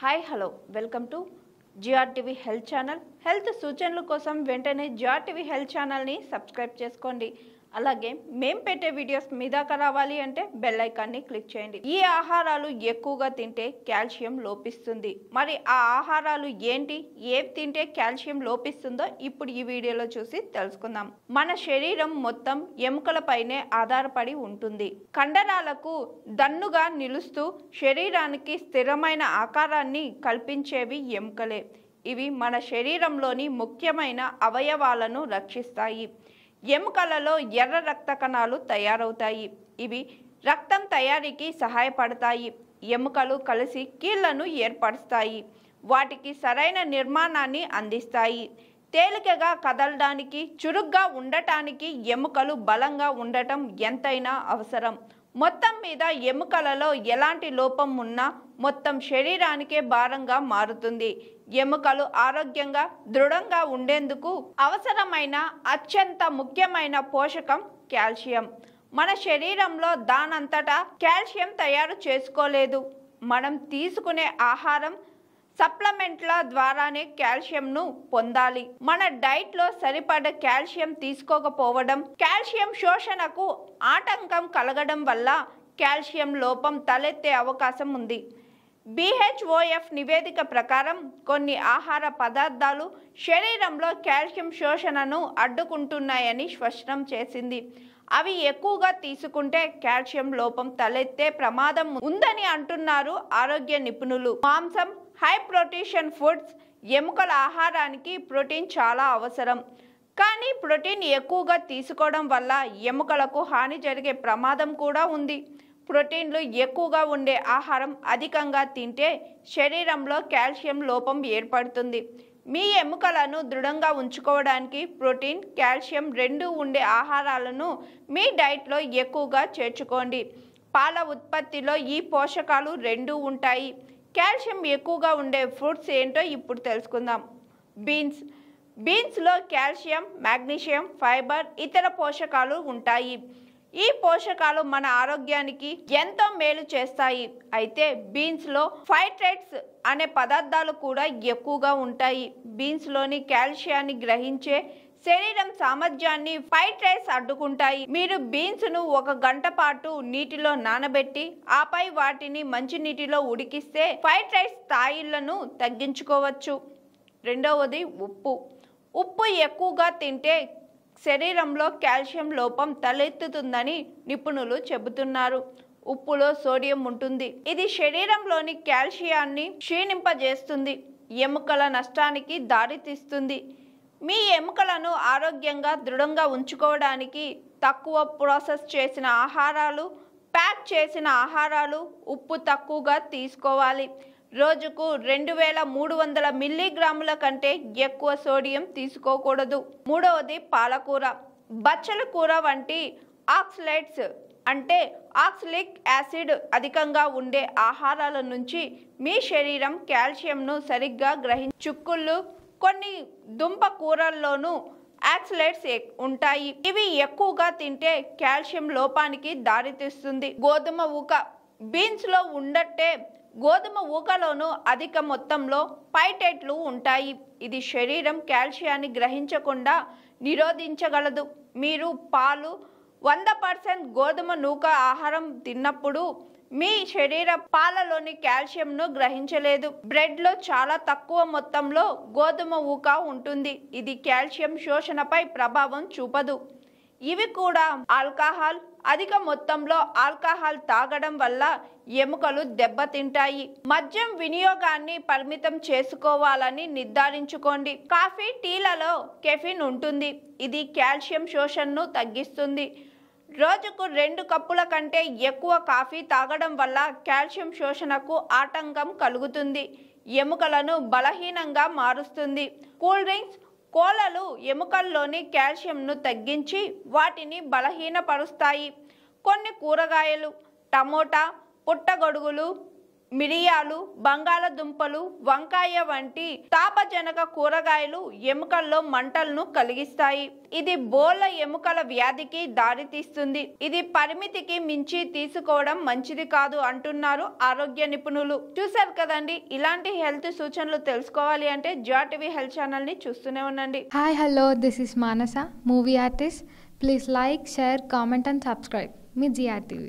Hi hello welcome to GRTV health channel health సూచనల కోసం వెంటనే జిఆర్టీవీ హెల్త్ ఛానల్ని సబ్స్క్రైబ్ చేసుకోండి. అలాగే మేం పెట్టే వీడియోస్ మీ దాకా రావాలి అంటే బెల్ ఐకాన్ని క్లిక్ చేయండి. ఈ ఆహారాలు ఎక్కువగా తింటే కాల్షియం లోపిస్తుంది. మరి ఆ ఆహారాలు ఏంటి? ఏవి తింటే కాల్షియం లోపిస్తుందో ఇప్పుడు ఈ వీడియోలో చూసి తెలుసుకుందాం. మన శరీరం మొత్తం ఎముకలపైనే ఆధారపడి ఉంటుంది. కండరాలకు దన్నుగా నిలుస్తూ శరీరానికి స్థిరమైన ఆకారాన్ని కల్పించేవి ఎముకలే. ఇవి మన శరీరంలోని ముఖ్యమైన అవయవాలను రక్షిస్తాయి. ఎముకలలో ఎర్ర రక్త కణాలు తయారవుతాయి. ఇవి రక్తం తయారీకి సహాయపడతాయి. ఎముకలు కలిసి కీళ్ళను ఏర్పరుస్తాయి. వాటికి సరైన నిర్మాణాన్ని అందిస్తాయి. తేలికగా కదలడానికి చురుగ్గా ఉండటానికి ఎముకలు బలంగా ఉండటం ఎంతైనా అవసరం. మొత్తం మీద ఎముకలలో ఎలాంటి లోపం ఉన్నా మొత్తం శరీరానికే భారంగా మారుతుంది. ఎముకలు ఆరోగ్యంగా దృఢంగా ఉండేందుకు అవసరమైన అత్యంత ముఖ్యమైన పోషకం కాల్షియం. మన శరీరంలో దానంతటా కాల్షియం తయారు చేసుకోలేదు. మనం తీసుకునే ఆహారం సప్లిమెంట్ల ద్వారానే కాల్షియంను పొందాలి. మన డైట్లో సరిపడ కాల్షియం తీసుకోకపోవడం కాల్షియం శోషణకు ఆటంకం కలగడం వల్ల కాల్షియం లోపం తలెత్తే అవకాశం ఉంది. బీహెచ్ఓఎఫ్ నివేదిక ప్రకారం కొన్ని ఆహార పదార్థాలు శరీరంలో కాల్షియం శోషణను అడ్డుకుంటున్నాయని స్పష్టం చేసింది. అవి ఎక్కువగా తీసుకుంటే కాల్షియం లోపం తలెత్తే ప్రమాదం ఉందని అంటున్నారు ఆరోగ్య నిపుణులు. మాంసం హై ప్రోటీషన్ ఫుడ్స్ ఎముకల ఆహారానికి ప్రోటీన్ చాలా అవసరం. కానీ ప్రోటీన్ ఎక్కువగా తీసుకోవడం వల్ల ఎముకలకు హాని జరిగే ప్రమాదం కూడా ఉంది. ప్రోటీన్లు ఎక్కువగా ఉండే ఆహారం అధికంగా తింటే శరీరంలో కాల్షియం లోపం ఏర్పడుతుంది. మీ ఎముకలను దృఢంగా ఉంచుకోవడానికి ప్రోటీన్ కాల్షియం రెండు ఉండే ఆహారాలను మీ డైట్లో ఎక్కువగా చేర్చుకోండి. పాల ఉత్పత్తిలో ఈ పోషకాలు రెండు ఉంటాయి. కాల్షియం ఎక్కువగా ఉండే ఫ్రూట్స్ ఏంటో ఇప్పుడు తెలుసుకుందాం. బీన్స్. బీన్స్లో కాల్షియం మాగ్నీషియం ఫైబర్ ఇతర పోషకాలు ఉంటాయి. ఈ పోషకాలు మన ఆరోగ్యానికి ఎంతో మేలు చేస్తాయి. అయితే బీన్స్లో ఫైట్రేట్స్ అనే పదార్థాలు కూడా ఎక్కువగా ఉంటాయి. బీన్స్లోని కాల్షియాన్ని గ్రహించే శరీరం సామర్థ్యాన్ని ఫైట్రేట్స్ అడ్డుకుంటాయి. మీరు బీన్స్ను ఒక గంట పాటు నీటిలో నానబెట్టి ఆపై వాటిని మంచినీటిలో ఉడికిస్తే ఫైట్రేట్స్ స్థాయిలను తగ్గించుకోవచ్చు. రెండవది ఉప్పు. ఉప్పు ఎక్కువగా తింటే శరీరంలో కాల్షియం లోపం తలెత్తుతుందని నిపుణులు చెబుతున్నారు. ఉప్పులో సోడియం ఉంటుంది. ఇది శరీరంలోని కాల్షియాన్ని క్షీణింపజేస్తుంది. ఎముకల నష్టానికి దారితీస్తుంది. మీ ఎముకలను ఆరోగ్యంగా దృఢంగా ఉంచుకోవడానికి తక్కువ ప్రాసెస్ చేసిన ఆహారాలు ప్యాక్ చేసిన ఆహారాలు ఉప్పు తక్కువగా తీసుకోవాలి. రోజుకు రెండు వేల మూడు వందల మిల్లీగ్రాముల కంటే ఎక్కువ సోడియం తీసుకోకూడదు. మూడవది పాలకూర. బచ్చల కూర వంటి ఆక్సలైట్స్ అంటే ఆక్సిలిక్ యాసిడ్ అధికంగా ఉండే ఆహారాల నుంచి మీ శరీరం కాల్షియంను సరిగ్గా గ్రహి చుక్కుళ్ళు కొన్ని దుంప కూరల్లోనూ యాక్సిలేట్స్ ఉంటాయి. ఇవి ఎక్కువగా తింటే కాల్షియం లోపానికి దారితీస్తుంది. గోధుమ ఊక. బీన్స్లో ఉండట్టే గోధుమ ఊకలోనూ అధిక మొత్తంలో పైటెట్లు ఉంటాయి. ఇది శరీరం కాల్షియాన్ని గ్రహించకుండా నిరోధించగలదు. మీరు పాలు వంద పర్సెంట్ గోధుమ నూక ఆహారం తిన్నప్పుడు మీ శరీర పాలలోని కాల్షియంను గ్రహించలేదు. బ్రెడ్లో చాలా తక్కువ మొత్తంలో గోధుమ ఊక ఉంటుంది. ఇది కాల్షియం శోషణపై ప్రభావం చూపదు. ఇవి కూడా ఆల్కహాల్ అధిక మొత్తంలో ఆల్కహాల్ తాగడం వల్ల ఎముకలు దెబ్బతింటాయి. మద్యం వినియోగాన్ని పరిమితం చేసుకోవాలని నిర్ధారించుకోండి. కాఫీ టీలలో కెఫిన్ ఉంటుంది. ఇది కాల్షియం శోషణను తగ్గిస్తుంది. రోజుకు రెండు కప్పుల కంటే ఎక్కువ కాఫీ తాగడం వల్ల కాల్షియం శోషణకు ఆటంకం కలుగుతుంది. ఎముకలను బలహీనంగా మారుస్తుంది. కూల్ డ్రింక్స్ కోలలు ఎముకల్లోని కాల్షియంను తగ్గించి వాటిని బలహీనపరుస్తాయి. కొన్ని కూరగాయలు టమోటా పుట్టగొడుగులు మిరియాలు బంగాళదుంపలు వంకాయ వంటి తాపజనక కూరగాయలు ఎముకల్లో మంటలను కలిగిస్తాయి. ఇది బోల ఎముకల వ్యాధికి దారితీస్తుంది. ఇది పరిమితికి మించి తీసుకోవడం మంచిది కాదు అంటున్నారు ఆరోగ్య నిపుణులు. చూశారు కదండి ఇలాంటి హెల్త్ సూచనలు తెలుసుకోవాలి అంటే జియా టీవీ హెల్త్ ఛానల్ని చూస్తూనే ఉండండి. Hi hello this is Manasa movie artist. Please like share comment and subscribe Me GRTV.